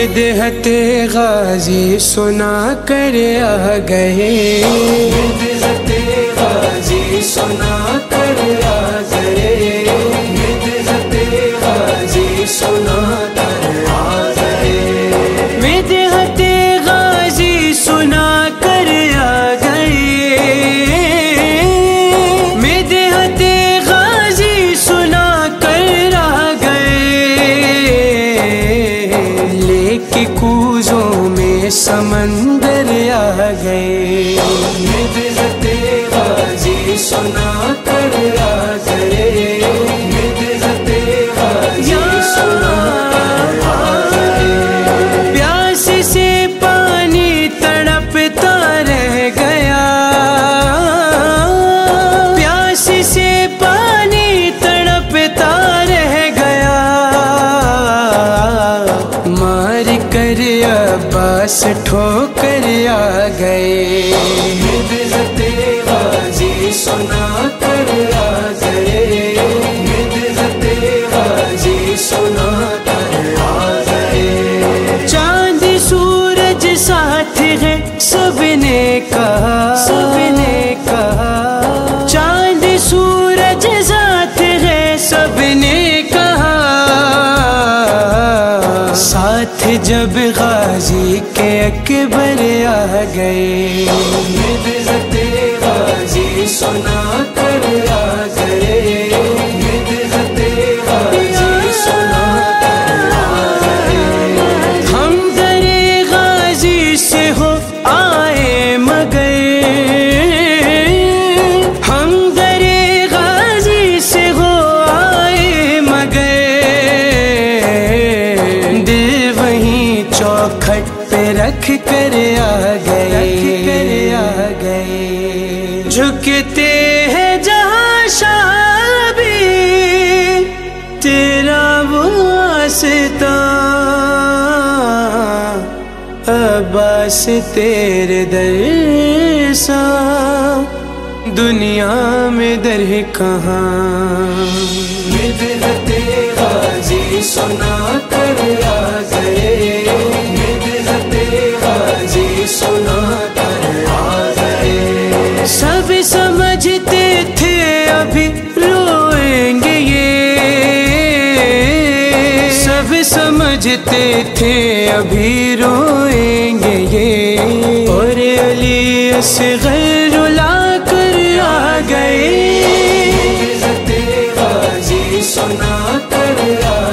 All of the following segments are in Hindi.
बिदहत गाजी सुना कर आ गए। बिदहत गाजी सुना कर समंदर आ गए। तेरा जी सुना जब गाजी के अकबर आ गए। झुकते हैं जहाँ शाबी तेरा वास्ता अब्बास तेरे दर सा दुनिया में दर कहाँ। बजते थे अभी रोएँगे ये। और अली से गैर रुला कर आ गए। सुना कर आ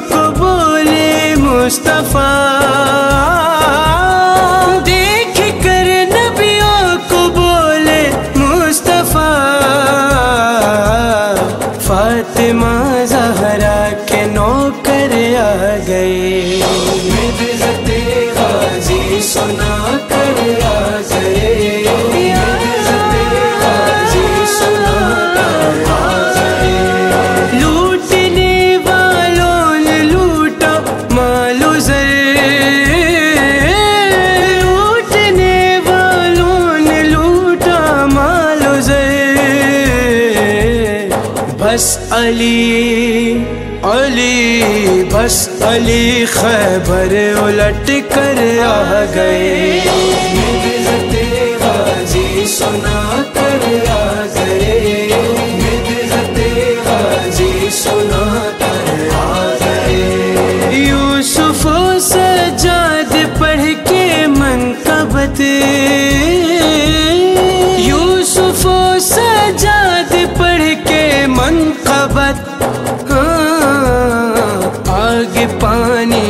को बोले मुस्तफ़ा। फातिमा जहरा के नौकर आ गए। गाजी सुना कर आ गए। अली अली बस अली खैबर उलट कर आ गए पानी